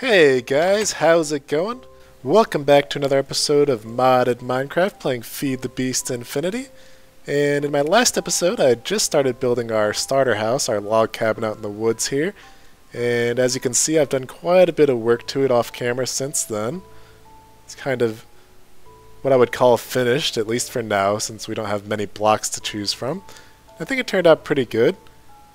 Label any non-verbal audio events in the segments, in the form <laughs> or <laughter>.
Hey guys, how's it going? Welcome back to another episode of Modded Minecraft playing Feed the Beast Infinity. And in my last episode, I just started building our starter house, our log cabin out in the woods here. And as you can see, I've done quite a bit of work to it off camera since then. It's kind of what I would call finished, at least for now, since we don't have many blocks to choose from. I think it turned out pretty good.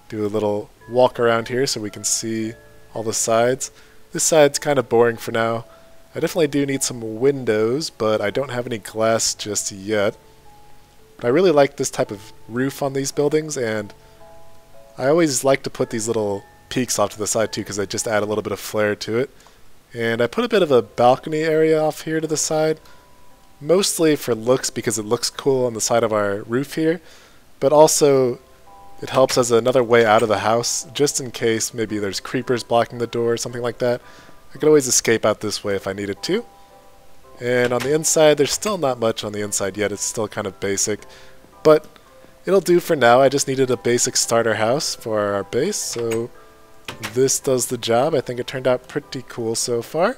Do a little walk around here so we can see all the sides. This side's kind of boring for now. I definitely do need some windows, but I don't have any glass just yet. But I really like this type of roof on these buildings, and I always like to put these little peaks off to the side too, because they just add a little bit of flair to it. And I put a bit of a balcony area off here to the side, mostly for looks because it looks cool on the side of our roof here, but also it helps as another way out of the house, just in case maybe there's creepers blocking the door or something like that. I could always escape out this way if I needed to. And on the inside, there's still not much on the inside yet. It's still kind of basic. But it'll do for now. I just needed a basic starter house for our base, so this does the job. I think it turned out pretty cool so far.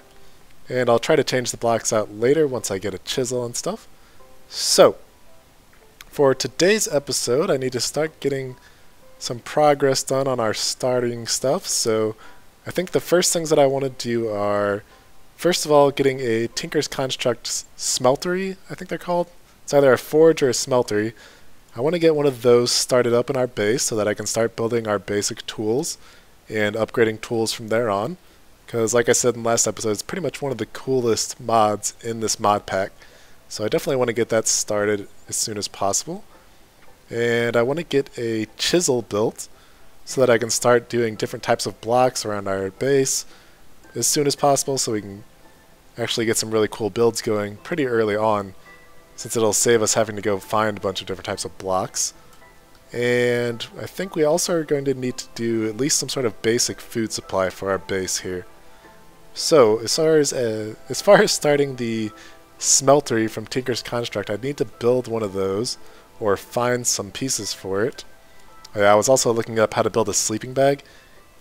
And I'll try to change the blocks out later once I get a chisel and stuff. So, for today's episode, I need to start getting some progress done on our starting stuff. So I think the first things that I want to do are, first of all, getting a Tinker's Construct smeltery, I think they're called. It's either a forge or a smeltery. I want to get one of those started up in our base so that I can start building our basic tools and upgrading tools from there on. Because like I said in the last episode, it's pretty much one of the coolest mods in this mod pack. So I definitely want to get that started as soon as possible. And I want to get a chisel built so that I can start doing different types of blocks around our base as soon as possible so we can actually get some really cool builds going pretty early on since it'll save us having to go find a bunch of different types of blocks. And I think we also are going to need to do at least some sort of basic food supply for our base here. So as far as uh, as far <laughs> as starting the smeltery from Tinker's Construct, I need to build one of those or find some pieces for it. Uh, I was also looking up how to build a sleeping bag,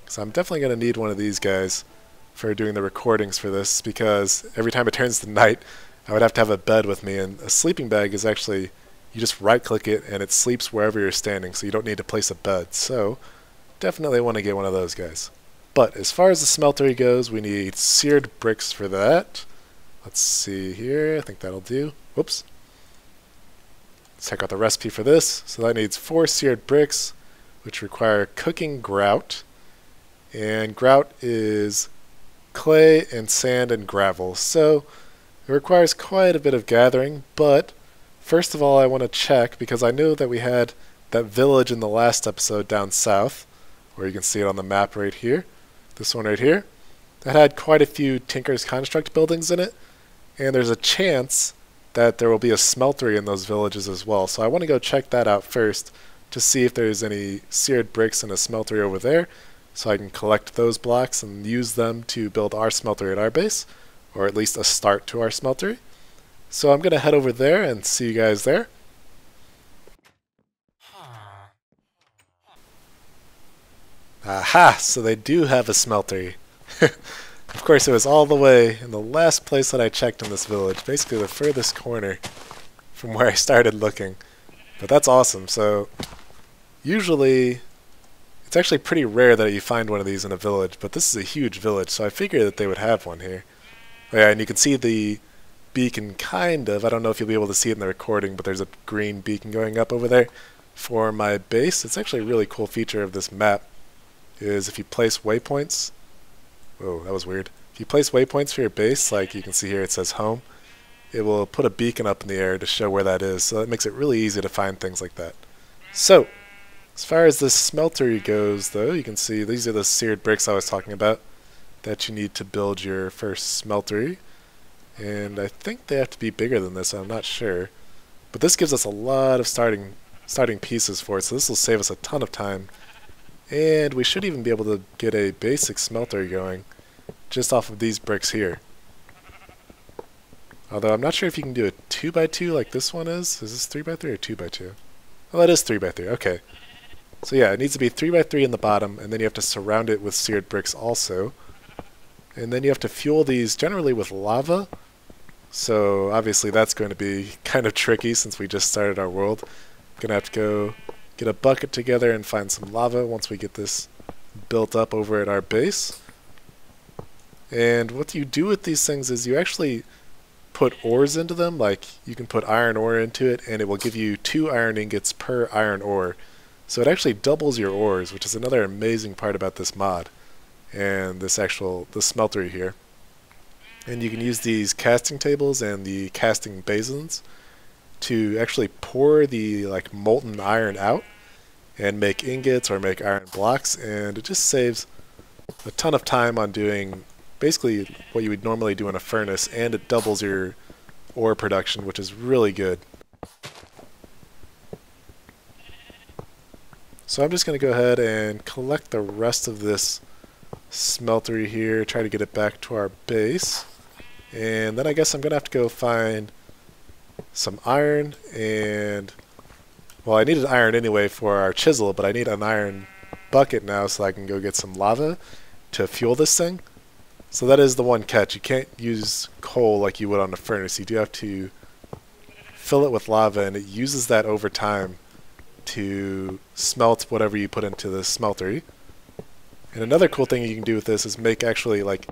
so I'm definitely going to need one of these guys for doing the recordings for this, because every time it turns to night, I would have to have a bed with me, and a sleeping bag is actually, you just right-click it, and it sleeps wherever you're standing, so you don't need to place a bed. So, definitely want to get one of those guys. But as far as the smeltery goes, we need seared bricks for that. Let's see here, I think that'll do. Whoops. Check out the recipe for this. So that needs four seared bricks, which require cooking grout. And grout is clay and sand and gravel. So it requires quite a bit of gathering, but first of all I want to check, because I know that we had that village in the last episode down south, where you can see it on the map right here, this one right here, that had quite a few Tinker's Construct buildings in it, and there's a chance that there will be a smeltery in those villages as well. So I want to go check that out first to see if there's any seared bricks in a smeltery over there so I can collect those blocks and use them to build our smeltery at our base, or at least a start to our smeltery. So I'm going to head over there and see you guys there. Aha! So they do have a smeltery. <laughs> Of course, it was all the way in the last place that I checked in this village, basically the furthest corner from where I started looking. But that's awesome. So, usually, it's actually pretty rare that you find one of these in a village, but this is a huge village, so I figured that they would have one here. Oh, yeah, and you can see the beacon, kind of. I don't know if you'll be able to see it in the recording, but there's a green beacon going up over there for my base. It's actually a really cool feature of this map, is if you place waypoints, Whoa, that was weird. If you place waypoints for your base, like you can see here it says home, it will put a beacon up in the air to show where that is, so that makes it really easy to find things like that. So, as far as this smeltery goes, though, you can see these are the seared bricks I was talking about that you need to build your first smeltery. And I think they have to be bigger than this, I'm not sure. But this gives us a lot of starting starting pieces for it, so this will save us a ton of time and we should even be able to get a basic smelter going just off of these bricks here. Although I'm not sure if you can do a 2x2 like this one is. Is this 3x3 or 2x2? Well, that is 3x3. Okay. So yeah, it needs to be 3x3 in the bottom, and then you have to surround it with seared bricks also. And then you have to fuel these generally with lava. So obviously that's going to be kind of tricky since we just started our world. Gonna have to go get a bucket together and find some lava once we get this built up over at our base. And what you do with these things is you actually put ores into them, like you can put iron ore into it and it will give you two iron ingots per iron ore. So it actually doubles your ores, which is another amazing part about this mod and this actual the smeltery here. And you can use these casting tables and the casting basins to actually pour the like molten iron out and make ingots or make iron blocks and it just saves a ton of time on doing basically what you would normally do in a furnace and it doubles your ore production which is really good. So I'm just going to go ahead and collect the rest of this smeltery here, try to get it back to our base. And then I guess I'm going to have to go find some iron and... Well, I needed iron anyway for our chisel, but I need an iron bucket now so I can go get some lava to fuel this thing. So that is the one catch. You can't use coal like you would on a furnace. You do have to fill it with lava, and it uses that over time to smelt whatever you put into the smeltery. And another cool thing you can do with this is make actually like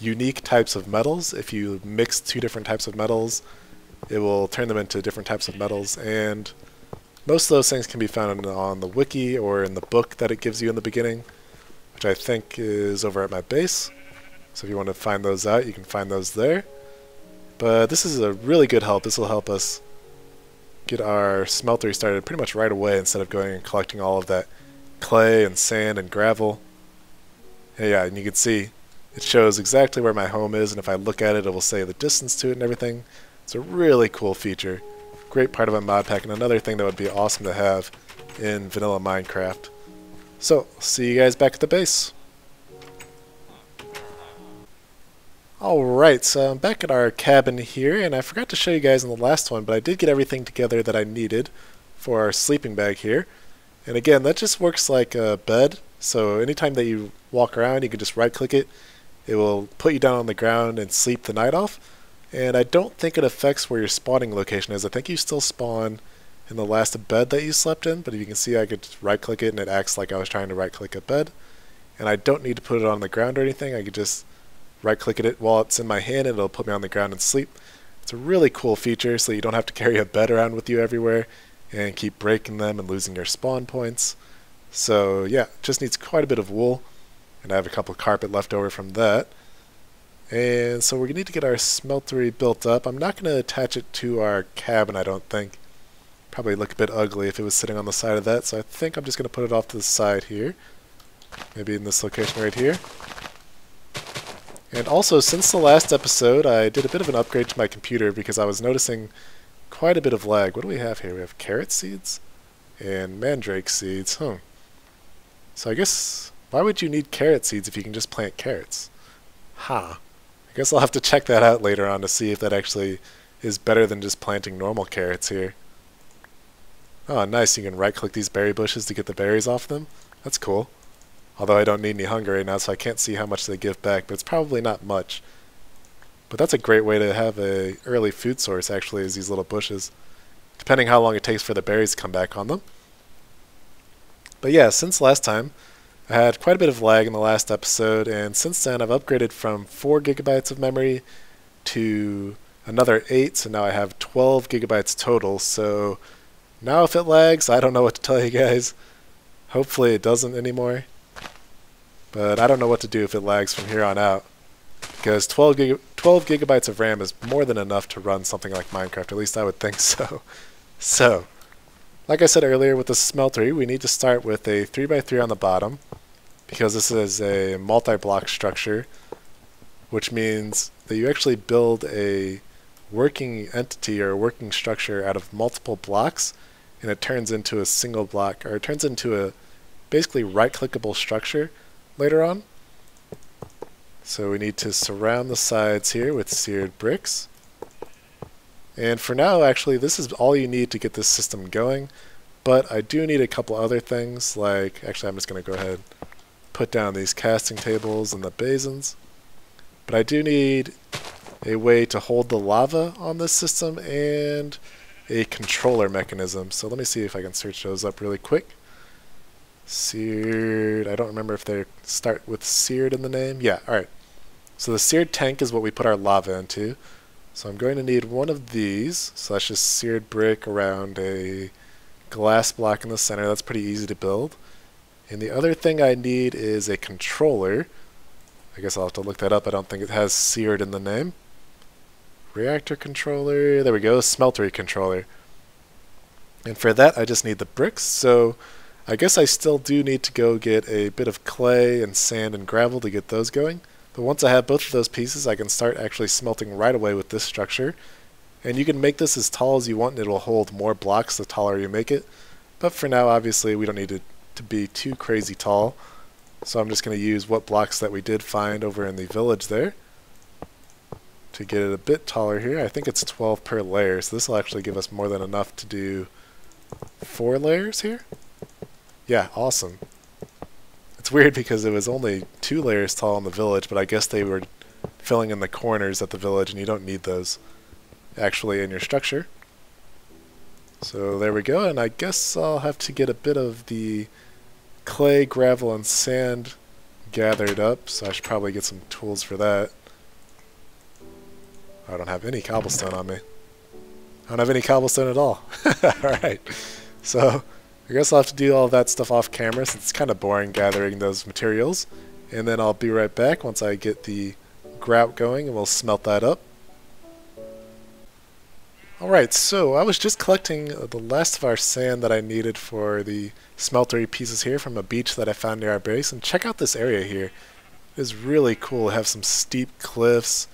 unique types of metals. If you mix two different types of metals, it will turn them into different types of metals. And most of those things can be found on the wiki or in the book that it gives you in the beginning, which I think is over at my base. So if you want to find those out, you can find those there. But this is a really good help. This will help us get our smeltery started pretty much right away instead of going and collecting all of that clay and sand and gravel. And yeah, and you can see it shows exactly where my home is, and if I look at it, it will say the distance to it and everything. It's a really cool feature. Great part of a mod pack, and another thing that would be awesome to have in vanilla Minecraft. So, see you guys back at the base. Alright, so I'm back at our cabin here, and I forgot to show you guys in the last one, but I did get everything together that I needed for our sleeping bag here. And again, that just works like a bed, so anytime that you walk around, you can just right click it. It will put you down on the ground and sleep the night off. And I don't think it affects where your spawning location is. I think you still spawn in the last bed that you slept in, but if you can see I could right click it and it acts like I was trying to right click a bed. And I don't need to put it on the ground or anything, I could just right click it while it's in my hand and it'll put me on the ground and sleep. It's a really cool feature so you don't have to carry a bed around with you everywhere and keep breaking them and losing your spawn points. So yeah, just needs quite a bit of wool and I have a couple carpet left over from that. And so we're going to need to get our smeltery built up. I'm not going to attach it to our cabin, I don't think. Probably look a bit ugly if it was sitting on the side of that, so I think I'm just going to put it off to the side here. Maybe in this location right here. And also, since the last episode, I did a bit of an upgrade to my computer because I was noticing quite a bit of lag. What do we have here? We have carrot seeds and mandrake seeds. Huh. So I guess, why would you need carrot seeds if you can just plant carrots? Huh. I guess I'll have to check that out later on to see if that actually is better than just planting normal carrots here. Oh, nice. You can right-click these berry bushes to get the berries off them. That's cool. Although I don't need any hunger right now, so I can't see how much they give back, but it's probably not much. But that's a great way to have a early food source, actually, is these little bushes. Depending how long it takes for the berries to come back on them. But yeah, since last time, I had quite a bit of lag in the last episode, and since then I've upgraded from 4 gigabytes of memory to another 8, so now I have 12 gigabytes total, so now if it lags, I don't know what to tell you guys. Hopefully it doesn't anymore. But I don't know what to do if it lags from here on out. Because 12, gig 12 gigabytes of RAM is more than enough to run something like Minecraft. At least I would think so. <laughs> So, like I said earlier with the smeltery, we need to start with a 3x3 on the bottom. Because this is a multi-block structure. Which means that you actually build a working entity or a working structure out of multiple blocks. And it turns into a single block, or it turns into a basically right-clickable structure later on. So we need to surround the sides here with seared bricks. And for now, actually, this is all you need to get this system going. But I do need a couple other things, like, actually I'm just going to go ahead put down these casting tables and the basins. But I do need a way to hold the lava on this system and a controller mechanism. So let me see if I can search those up really quick. Seared, I don't remember if they start with seared in the name. Yeah, alright. So the seared tank is what we put our lava into. So I'm going to need one of these. So that's just seared brick around a glass block in the center. That's pretty easy to build. And the other thing I need is a controller. I guess I'll have to look that up. I don't think it has seared in the name. Reactor controller. There we go. Smeltery controller. And for that, I just need the bricks. So I guess I still do need to go get a bit of clay and sand and gravel to get those going. But once I have both of those pieces, I can start actually smelting right away with this structure. And you can make this as tall as you want, and it will hold more blocks the taller you make it. But for now, obviously, we don't need it to be too crazy tall. So I'm just going to use what blocks that we did find over in the village there to get it a bit taller here. I think it's 12 per layer, so this will actually give us more than enough to do four layers here. Yeah, awesome. It's weird because it was only two layers tall in the village, but I guess they were filling in the corners at the village, and you don't need those actually in your structure. So there we go, and I guess I'll have to get a bit of the clay, gravel, and sand gathered up, so I should probably get some tools for that. I don't have any cobblestone on me. I don't have any cobblestone at all. <laughs> Alright, so I guess I'll have to do all that stuff off camera since it's kind of boring gathering those materials. And then I'll be right back once I get the grout going and we'll smelt that up. Alright, so I was just collecting uh, the last of our sand that I needed for the smeltery pieces here from a beach that I found near our base. And check out this area here. It is really cool to have some steep cliffs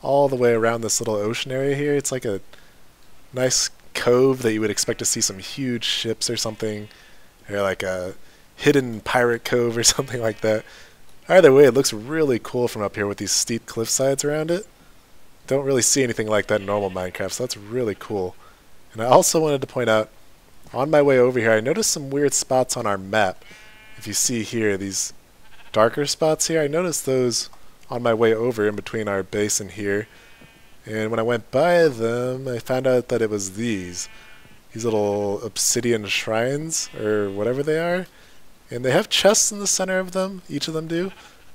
all the way around this little ocean area here. It's like a nice cove that you would expect to see some huge ships or something, or like a hidden pirate cove or <laughs> something like that. Either way, it looks really cool from up here with these steep cliff sides around it. Don't really see anything like that in normal Minecraft, so that's really cool. And I also wanted to point out, on my way over here, I noticed some weird spots on our map. If you see here, these darker spots here, I noticed those on my way over in between our base and here. And when I went by them, I found out that it was these. These little obsidian shrines, or whatever they are. And they have chests in the center of them, each of them do.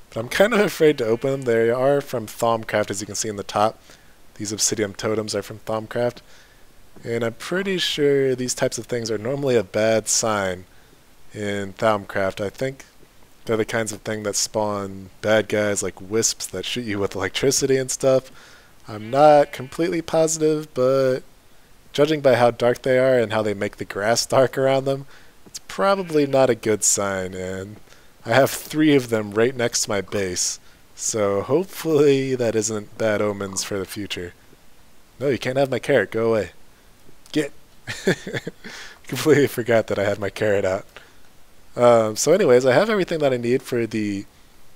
But I'm kind of afraid to open them. They are from Thaumcraft, as you can see in the top. These obsidian totems are from Thaumcraft. And I'm pretty sure these types of things are normally a bad sign in Thaumcraft. I think they're the kinds of thing that spawn bad guys like wisps that shoot you with electricity and stuff. I'm not completely positive, but judging by how dark they are and how they make the grass dark around them, it's probably not a good sign. And I have three of them right next to my base, so hopefully that isn't bad omens for the future. No, you can't have my carrot. Go away. Get. <laughs> completely forgot that I had my carrot out. Um, so anyways, I have everything that I need for the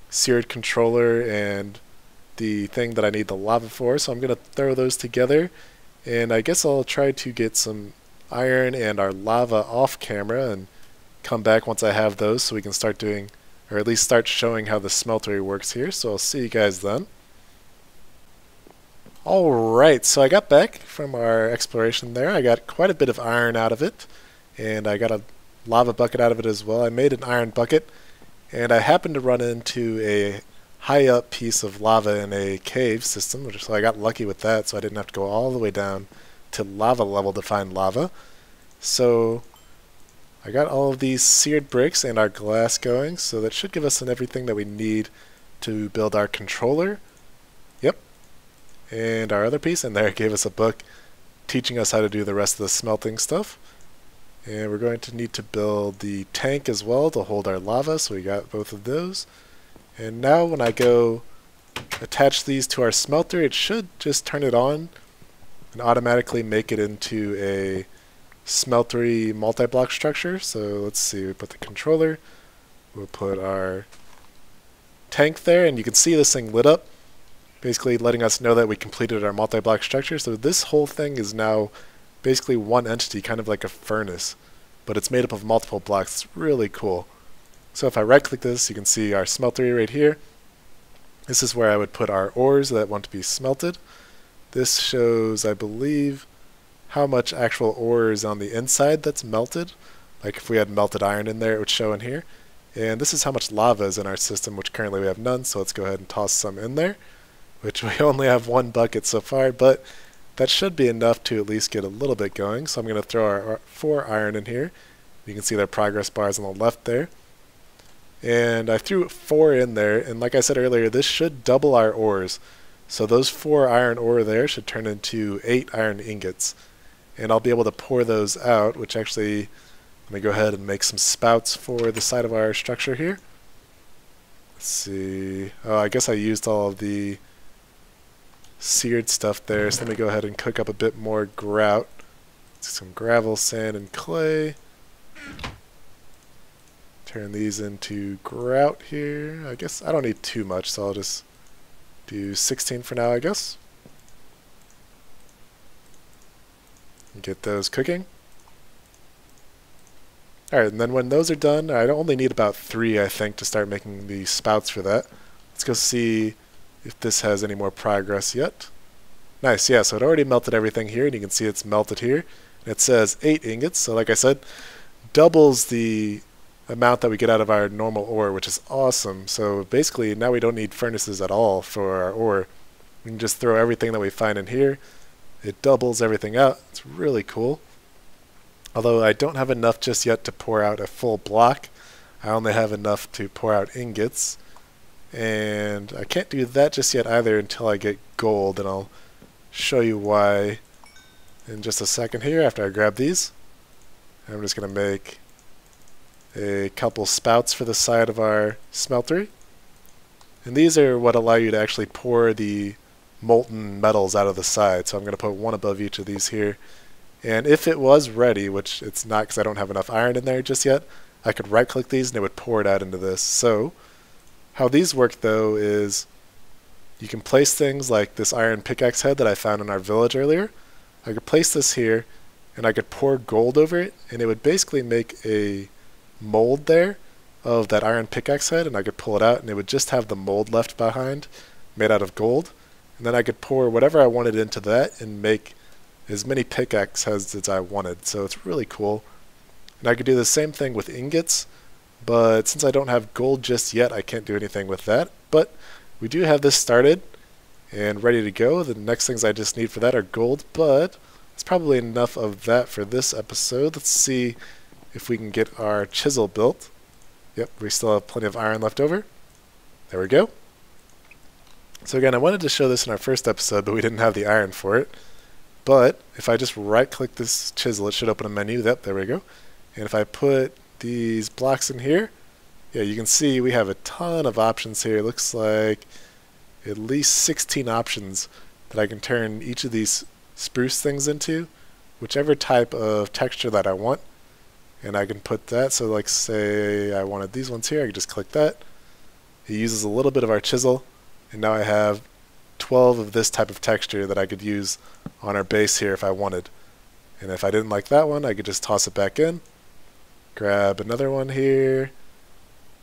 seared controller and the thing that I need the lava for, so I'm going to throw those together. And I guess I'll try to get some iron and our lava off camera and come back once I have those so we can start doing, or at least start showing how the smeltery works here. So I'll see you guys then. Alright, so I got back from our exploration there. I got quite a bit of iron out of it, and I got a lava bucket out of it as well. I made an iron bucket, and I happened to run into a high up piece of lava in a cave system, so I got lucky with that, so I didn't have to go all the way down to lava level to find lava. So I got all of these seared bricks and our glass going, so that should give us everything that we need to build our controller. Yep. And our other piece, and there it <laughs> gave us a book teaching us how to do the rest of the smelting stuff. And we're going to need to build the tank as well to hold our lava, so we got both of those. And now when I go attach these to our smelter, it should just turn it on and automatically make it into a smeltery multi-block structure. So let's see, we put the controller, we'll put our tank there, and you can see this thing lit up, basically letting us know that we completed our multi-block structure. So this whole thing is now basically one entity, kind of like a furnace, but it's made up of multiple blocks. It's really cool. So if I right click this, you can see our smeltery right here. This is where I would put our ores that want to be smelted. This shows, I believe, how much actual ore is on the inside that's melted. Like if we had melted iron in there, it would show in here. And this is how much lava is in our system, which currently we have none, so let's go ahead and toss some in there, which <laughs> we only have one bucket so far, but that should be enough to at least get a little bit going. So I'm going to throw our, our four iron in here. You can see their progress bars on the left there. And I threw four in there, and like I said earlier, this should double our ores. So those four iron ore there should turn into eight iron ingots. And I'll be able to pour those out, which actually, let me go ahead and make some spouts for the side of our structure here. Let's see, oh, I guess I used all of the seared stuff there, so let me go ahead and cook up a bit more grout. Some gravel, sand, and clay. Turn these into grout here. I guess I don't need too much, so I'll just do 16 for now, I guess. Get those cooking. Alright, and then when those are done, I only need about three, I think, to start making the spouts for that. Let's go see if this has any more progress yet. Nice, yeah, so it already melted everything here, and you can see it's melted here. It says 8 ingots, so like I said, doubles the amount that we get out of our normal ore, which is awesome. So basically, now we don't need furnaces at all for our ore. We can just throw everything that we find in here. It doubles everything out. It's really cool. Although I don't have enough just yet to pour out a full block. I only have enough to pour out ingots. And I can't do that just yet either until I get gold, and I'll show you why in just a second here after I grab these. I'm just going to make a couple spouts for the side of our smeltery. And these are what allow you to actually pour the molten metals out of the side. So I'm going to put one above each of these here. And if it was ready, which it's not because I don't have enough iron in there just yet, I could right click these and it would pour it out into this. So how these work though is you can place things like this iron pickaxe head that I found in our village earlier. I could place this here and I could pour gold over it and it would basically make a mold there of that iron pickaxe head and I could pull it out and it would just have the mold left behind made out of gold. And then I could pour whatever I wanted into that and make as many pickaxe heads as I wanted. So it's really cool. And I could do the same thing with ingots but since I don't have gold just yet I can't do anything with that. But we do have this started and ready to go. The next things I just need for that are gold but it's probably enough of that for this episode. Let's see if we can get our chisel built. Yep, we still have plenty of iron left over. There we go. So again, I wanted to show this in our first episode, but we didn't have the iron for it. But if I just right-click this chisel, it should open a menu. Yep, there we go. And if I put these blocks in here, yeah, you can see we have a ton of options here. It looks like at least 16 options that I can turn each of these spruce things into, whichever type of texture that I want and I can put that. So like say I wanted these ones here I can just click that. It uses a little bit of our chisel and now I have 12 of this type of texture that I could use on our base here if I wanted. And if I didn't like that one I could just toss it back in grab another one here.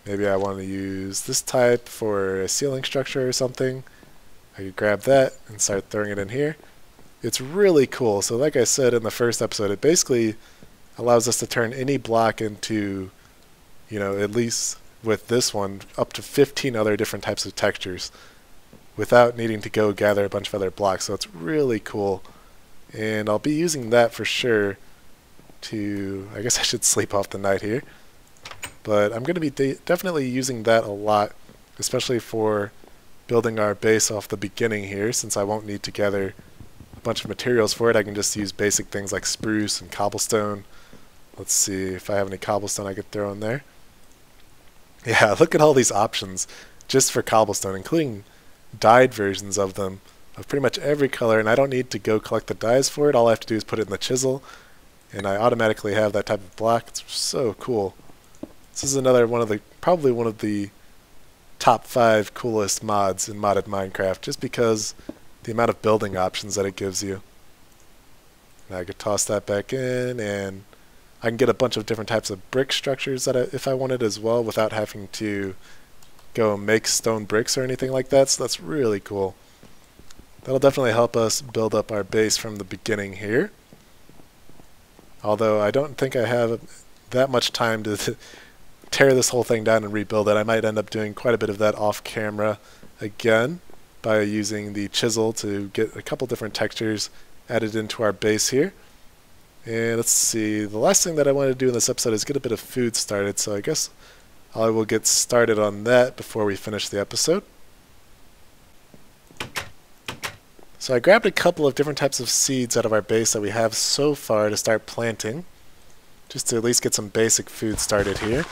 Maybe I want to use this type for a ceiling structure or something. I could grab that and start throwing it in here. It's really cool. So like I said in the first episode it basically allows us to turn any block into, you know, at least with this one, up to 15 other different types of textures without needing to go gather a bunch of other blocks. So it's really cool. And I'll be using that for sure to, I guess I should sleep off the night here. But I'm going to be de definitely using that a lot, especially for building our base off the beginning here, since I won't need to gather a bunch of materials for it. I can just use basic things like spruce and cobblestone Let's see if I have any cobblestone I could throw in there. Yeah, <laughs> look at all these options just for cobblestone, including dyed versions of them of pretty much every color, and I don't need to go collect the dyes for it. All I have to do is put it in the chisel, and I automatically have that type of block. It's so cool. This is another one of the, probably one of the top five coolest mods in modded Minecraft, just because the amount of building options that it gives you. I could toss that back in, and I can get a bunch of different types of brick structures that I, if I wanted as well without having to go make stone bricks or anything like that, so that's really cool. That'll definitely help us build up our base from the beginning here. Although I don't think I have that much time to <laughs> tear this whole thing down and rebuild it. I might end up doing quite a bit of that off camera again by using the chisel to get a couple different textures added into our base here. And let's see, the last thing that I want to do in this episode is get a bit of food started, so I guess I will get started on that before we finish the episode. So I grabbed a couple of different types of seeds out of our base that we have so far to start planting, just to at least get some basic food started here.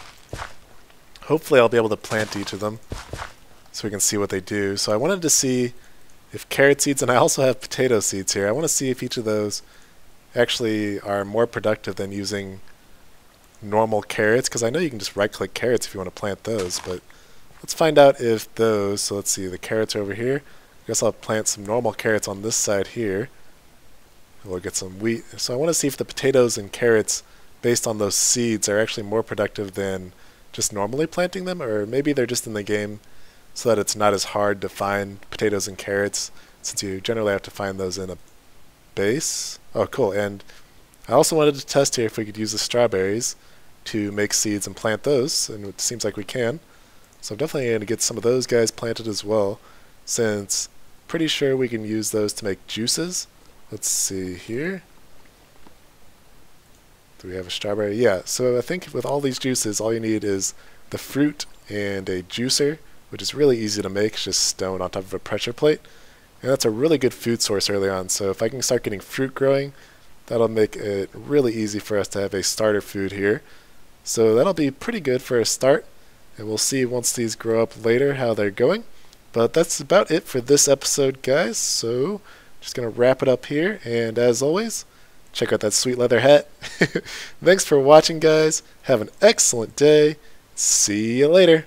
Hopefully I'll be able to plant each of them so we can see what they do. So I wanted to see if carrot seeds, and I also have potato seeds here, I want to see if each of those actually are more productive than using normal carrots, because I know you can just right-click carrots if you want to plant those, but let's find out if those, so let's see, the carrots are over here, I guess I'll plant some normal carrots on this side here. We'll get some wheat. So I want to see if the potatoes and carrots, based on those seeds, are actually more productive than just normally planting them, or maybe they're just in the game so that it's not as hard to find potatoes and carrots, since you generally have to find those in a base. Oh, cool. And I also wanted to test here if we could use the strawberries to make seeds and plant those, and it seems like we can. So I'm definitely going to get some of those guys planted as well, since pretty sure we can use those to make juices. Let's see here. Do we have a strawberry? Yeah, so I think with all these juices, all you need is the fruit and a juicer, which is really easy to make, it's just stone on top of a pressure plate. And that's a really good food source early on, so if I can start getting fruit growing, that'll make it really easy for us to have a starter food here. So that'll be pretty good for a start, and we'll see once these grow up later how they're going. But that's about it for this episode, guys. So, just going to wrap it up here. And as always, check out that sweet leather hat. <laughs> Thanks for watching, guys. Have an excellent day. See you later.